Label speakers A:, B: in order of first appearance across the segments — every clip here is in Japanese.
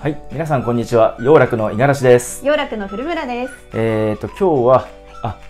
A: はい、皆さんこんにちは。洋楽の五十嵐です。
B: 洋楽の古村です。
A: えっ、と今日はあ。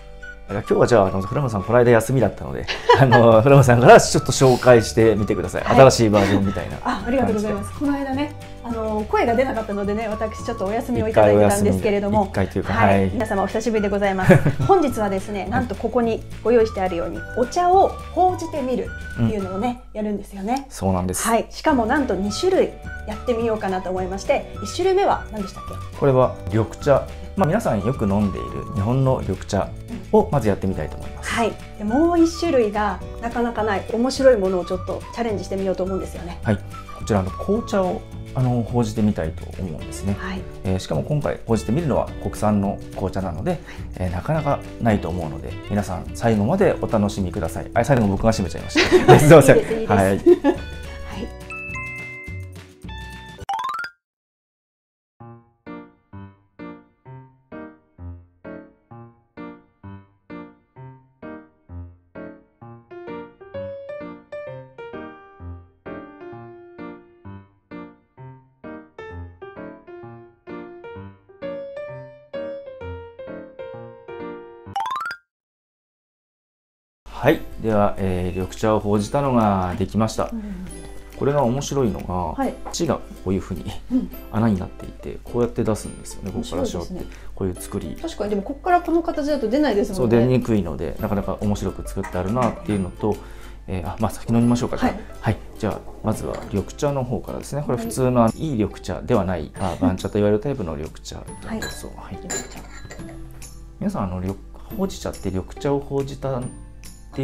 A: 今日はじゃああの古村さんこの間休みだったので あの古村さんからちょっと紹介してみてください、
B: はい。
A: 新しいバージョンみたいな
B: あ、ありがとうございます。この間ね、あの声が出なかったのでね、私ちょっとお休みをいただいてたんですけれども、はい、
A: はい。
B: 皆様お久しぶりでございます。本日はですね、なんとここにご用意してあるようにお茶を報じてみるっていうのをね、やるんですよね。
A: そうなんです、
B: はい、しかもなんと2種類やってみようかなと思いまして、1種類目は何でしたっけ？
A: これは緑茶まあ皆さんよく飲んでいる日本の緑茶をまずやってみたいと思います、
B: はい。でもう1種類がなかなかない面白いものをちょっとチャレンジしてみようと思うんですよね。
A: はい、こちらの紅茶をあの報じてみたいと思うんですね、
B: はい。
A: えーしかも今回報じてみるのは国産の紅茶なので、えーなかなかないと思うので皆さん最後までお楽しみください。あ最後僕が締めちゃいました。すいません。はい
B: はい。
A: はい、では、えー緑茶を報じたのができました、これが面白いのが、
B: はい。
A: 土がこういうふうに
B: うん。
A: 穴になっていてこうやって出すんですよね。ここからしょって、
B: 面白いです
A: こういう作り。
B: 確かにでもここからこの形だと出ないですもね。
A: そうん出にくいのでなかなか面白く作ってあるなっていうのと、えーあまあ先飲みましょうか。じゃあ
B: はい。
A: はい、じゃあまずは緑茶の方からですね。これ普通のいい緑茶ではない、まあ、番茶と言われるタイプの緑茶
B: はい。
A: そう。はい。
B: 緑茶
A: 皆さんあの緑ほうじ茶って緑茶を報じた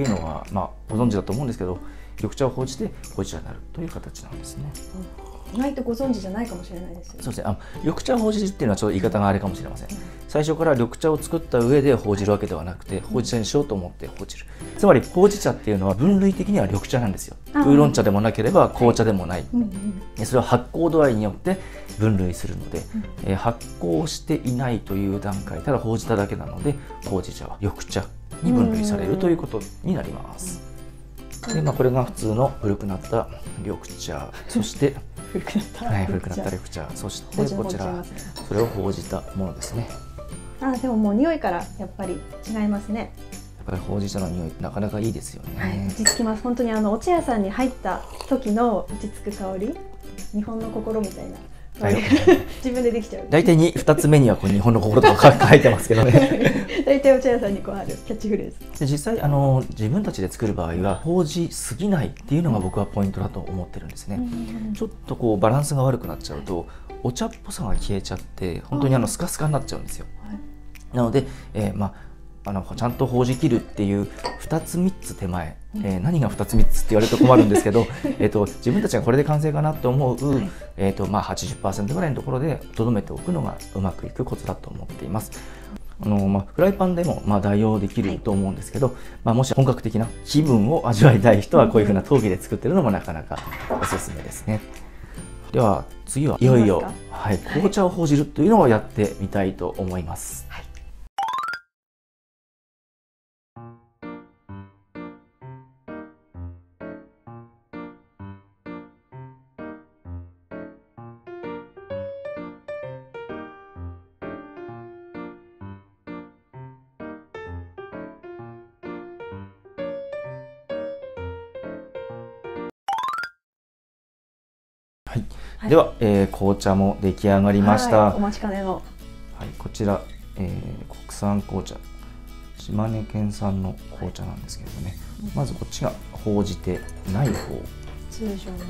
A: っていうのは、まあ、ご存知だと思うんですけど緑茶を報じてほうじ茶になるという形なんですね。
B: 意外とご存知じゃないかもしれないですよ。
A: そうですね。あ緑茶を報じるっていうのはちょっと言い方があれかもしれません。最初から緑茶を作った上で報じるわけではなくてほうじ茶にしようと思って報じる。つまりほうじ茶っていうのは分類的には緑茶なんですよ。ウ
B: あー。
A: ーロン茶でもなければ紅茶でもない。それは発酵度合いによって分類するので、えー発酵していないという段階ただほうじただけなのでほうじ茶は緑茶に分類されるということになります。でまあ、これが普通の古くなった緑茶そして、
B: 古くなった。
A: はい、古くなった緑茶そしてこちらそれをほうじたものですね
B: あでももう匂いからやっぱり違いますね。
A: やっぱりほうじ茶の匂いなかなかいいですよね、
B: はい。落ち着きます。本当にあのお茶屋さんに入った時の落ち着く香り、日本の心みたいな。
A: はい。
B: 自分でできちゃう。
A: 大体に2つ目にはこう日本の心とか書いてますけどね。
B: 大体お茶屋さんにこうあるキャッチフレーズ。
A: で実際あの自分たちで作る場合はほうじすぎないっていうのが僕はポイントだと思ってるんですね、ちょっとこうバランスが悪くなっちゃうとお茶っぽさが消えちゃって本当にあのスカスカになっちゃうんですよ。なので、えーまああのちゃんとほうじ切るっていう2つ3つ手前、えー何が2つ3つって言われると困るんですけど えーと自分たちがこれで完成かなと思う、
B: はい
A: えーとまあ、80%ぐらいのところでとどめておくのがうまくいくコツだと思っています。あのまあ、フライパンでもまあ代用できると思うんですけど、まあ、もし本格的な気分を味わいたい人はこういうふうな陶器で作ってるのもなかなかおすすめですね。では次はいよいよはい、紅茶をほうじるというのをやってみたいと思います。はい
B: はい
A: では、えー紅茶も出来上がりました。
B: はいお
A: はい、
B: 待ちかねの。
A: こちら、えー国産紅茶、島根県産の紅茶なんですけどね、まずこっちがほうじてない方、
B: 通常の方。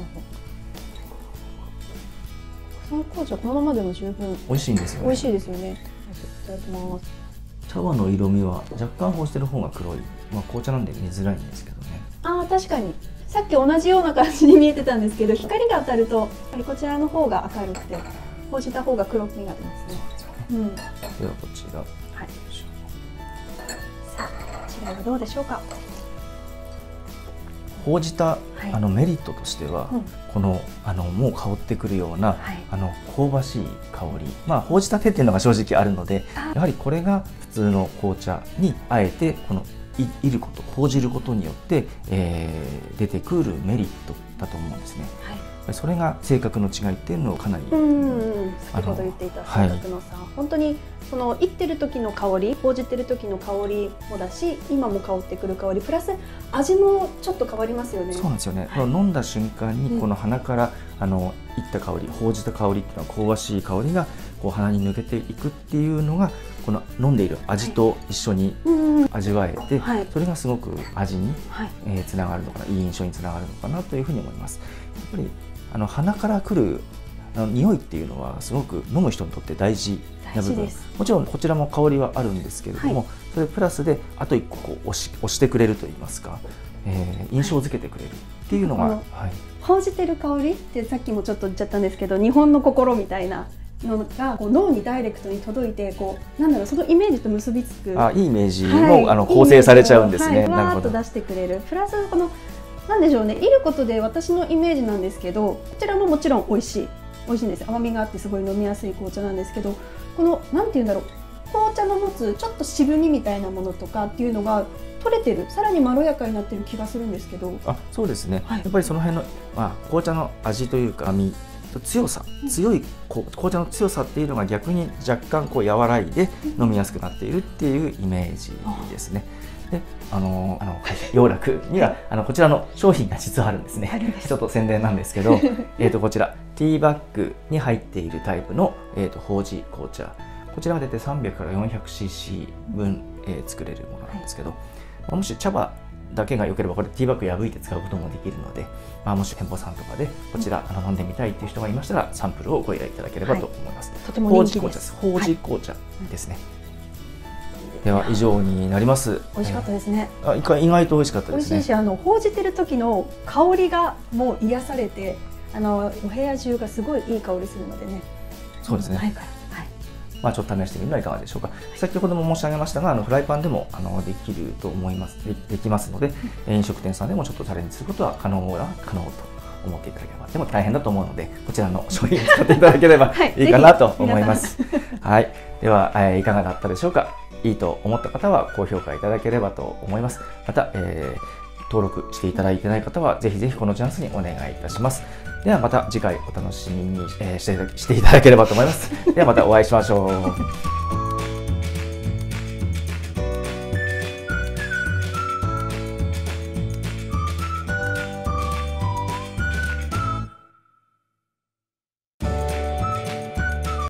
B: その紅茶このままでも十分
A: 美味しいんですよね。
B: 美味しいですよね。いただきます。
A: 茶葉の色味は若干ほうしてる方が黒い、まあ、紅茶なんで見づらいんですけどね。
B: ああ確かに。さっき同じような感じに見えてたんですけど、光が当たるとやっぱりこちらの方が明るくて、ほうじた方が黒みが出ますね。うん。
A: ではこちら、
B: はい。さあこちらはどうでしょうか？
A: ほうじた、
B: はい
A: あのメリットとしては、
B: うん
A: このあのもう香ってくるような、
B: はい
A: あの香ばしい香りまあほうじたてっていうのが正直あるので
B: あ
A: やはりこれが普通の紅茶にあえてこのいいること報じることによって、えー出てくるメリットだと思うんですね。
B: はい。
A: それが性格の違いっていうのをかなり、
B: うん先ほど言っていた性格の差、はい、本当にそのいってる時の香り報じてる時の香りもだし今も香ってくる香りプラス味もちょっと変わりますよね。
A: そうなんですよね、はい、飲んだ瞬間にこの鼻から、あのいった香り報じた香りっていうのは香ばしい香りがこう鼻に抜けていくっていうのがこの飲んでいる味と一緒に味わえて、はい、それがすごく味に、はい。えー、つながるのかないい印象につながるのかなというふうに思います。やっぱりあの鼻から来るあの匂いっていうのはすごく飲む人にとって大事な部分。もちろんこちらも香りはあるんですけれども、はい、それプラスであと一個こう押し押してくれるといいますか、えー、印象づけてくれるっていうのが、はい、
B: 報じてる香りってさっきもちょっと言っちゃったんですけど日本の心みたいなのがこう脳にダイレクトに届いてこうなんだろうそのイメージと結びつく。
A: あいいイメージも、はい、あの構成されちゃうんですね。はい、
B: わーっと出してくれる。プラスこのなんでしょうねいることで私のイメージなんですけどこちらももちろん美味しい美味しいんです。甘みがあってすごい飲みやすい紅茶なんですけどこのなんて言うんだろう紅茶の持つちょっと渋みみたいなものとかっていうのが取れてるさらにまろやかになってる気がするんですけど。
A: あそうですね、はい、やっぱりその辺の、まあ、紅茶の味というか甘み強さ強い紅茶の強さっていうのが逆に若干こう和らいで飲みやすくなっているっていうイメージですね。であのあの 洋楽にはあのこちらの商品が実はあるんですね。ちょっと宣伝なんですけど、えっとこちらティーバッグに入っているタイプのえっ、とほうじ紅茶。こちらが出て300から 400cc 分、えー、作れるものなんですけど、もし茶葉だけが良ければこれティーバッグ破いて使うこともできるので、まあ、もし店舗さんとかでこちら、あの飲んでみたいっていう人がいましたらサンプルをご依頼いただければと思います。はい、
B: とても人気です。
A: ほうじ紅茶ですね。では以上になります。
B: 美味しかったですね。
A: あ意外と美味しかったです
B: ね。美味しいし、あのほうじてる時の香りがもう癒されて、あのお部屋中がすごいいい香りするのでね。
A: そうですね。はいまあ、ちょっと試してみるのはいかがでしょうか。先ほども申し上げましたが、あのフライパンでもあのできると思いますで、できますので、飲食店さんでもちょっとチャレンジすることは可能は可能と思っていただければ、でも大変だと思うので、こちらの商品を使っていただければいいかなと思います。はい、では、えー、いかがだったでしょうか。いいと思った方は高評価いただければと思います。また、えー登録していただいてない方は、ぜひぜひこのチャンスにお願いいたします。ではまた次回お楽しみに、えー、してしていただければと思います。ではまたお会いしましょう。